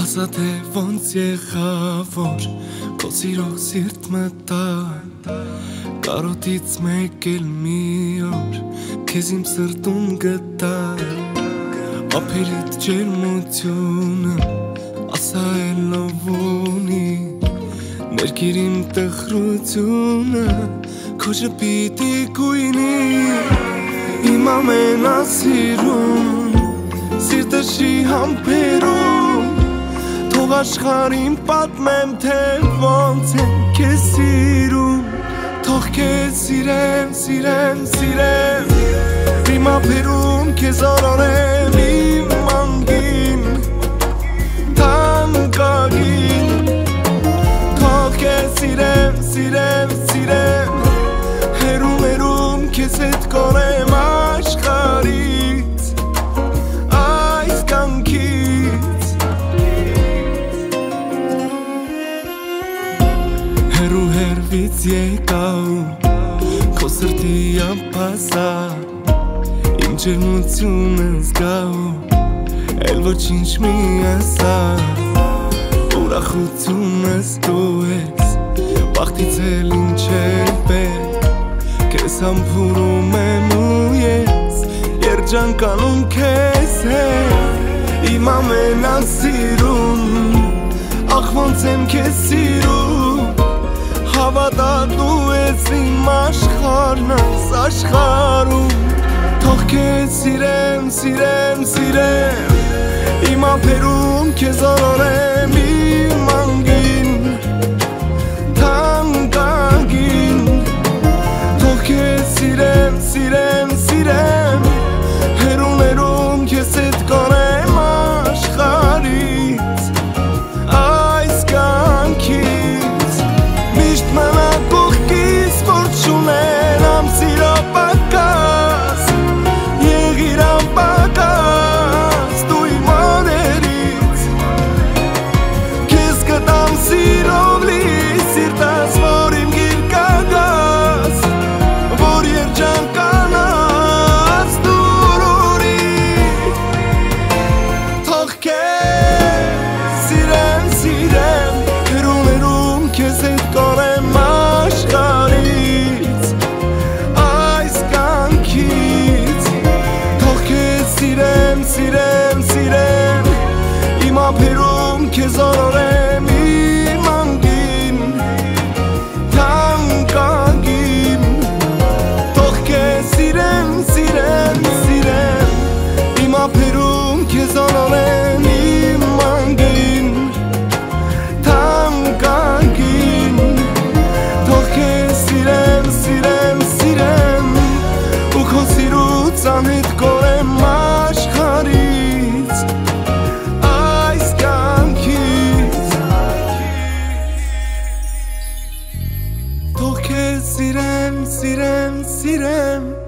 Ասա թե ոնց եղավ որ քո սիրող սիրտ մտա Կարոտից մեկ էլ մի օր քեզ իմ սրտում գտա Ափերիդ ջերմությունը ասա էլ լովունի Ներքիրիմ տխրությունը քո շպիտի գույնի Իմ ամենասիրուն սիրտը շի համբերում Թող աշխարհին պատմեմ, թե ոնց եմ քեզ սիրում Թող քեզ սիրեմ, սիրեմ, սիրեմ Իմ ափերում քեզ սիրեմ, սիրեմ, սիրեմ Հերում, հերում քեզ հետ կորեմ հերու հերվից եկավ Քո սրտի ամպասա Իմ ջերմությունը զգավ Էլ ոչինչ մի ասա Ուրախությունս դու ես Բաղթից էլ ինչ էլ պետ Կեզ համբուրում եմ ու ես Երջանկանում կեզ հետ Իմ ամենասիրուն Ախ ոնց եմ կեզ սիրում հավատա դու ես իմ աշխարհն այս աշխարհում թող քեզ սիրեմ սիրեմ սիրեմ իմ ափերում քեզ օրորեմ ափերում քեզ օրորեմ իմ անգին Թանկագին Թող քեզ սիրեմ, սիրեմ, սիրեմ Իմ ափերում քեզ օրորեմ իմ անգին Թանկագին Թող քեզ սիրեմ, սիրեմ, սիրեմ Ու քո սիրուց անհետ կորեմ սիրեմ, սիրեմ, սիրեմ